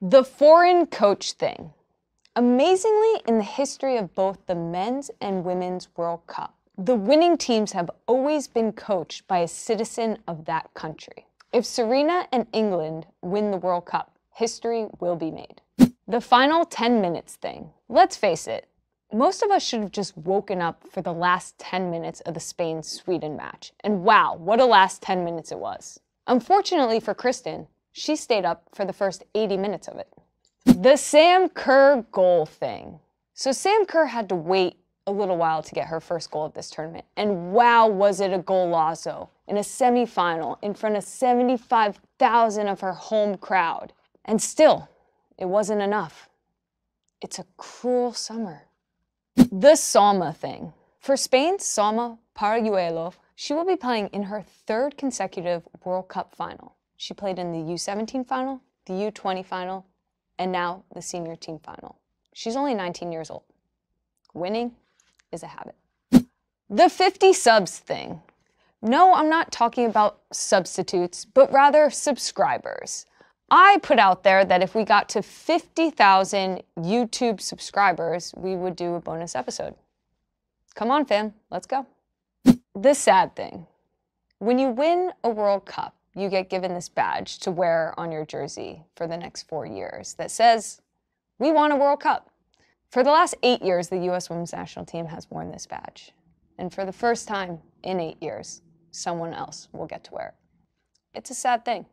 The foreign coach thing. Amazingly, in the history of both the men's and women's World Cup, the winning teams have always been coached by a citizen of that country. If Sarina and England win the World Cup, history will be made. The final 10 minutes thing. Let's face it, most of us should have just woken up for the last 10 minutes of the Spain Sweden match. And wow, what a last 10 minutes it was. Unfortunately for Christen, she stayed up for the first 80 minutes of it. The Sam Kerr goal thing. So Sam Kerr had to wait a little while to get her first goal of this tournament. And wow, was it a golazo in a semifinal in front of 75,000 of her home crowd. And still, it wasn't enough. It's a cruel summer. The Salma thing. For Spain's Salma Paralluelo, she will be playing in her third consecutive World Cup final. She played in the U17 final, the U20 final, and now the senior team final. She's only 19 years old. Winning is a habit. The 50 subs thing. No, I'm not talking about substitutes, but rather subscribers. I put out there that if we got to 50,000 YouTube subscribers, we would do a bonus episode. Come on, fam, let's go. The sad thing when you win a World Cup, you get given this badge to wear on your jersey for the next four years that says, We won a World Cup. For the last eight years, the US women's national team has worn this badge. And for the first time in eight years, someone else will get to wear it. It's a sad thing.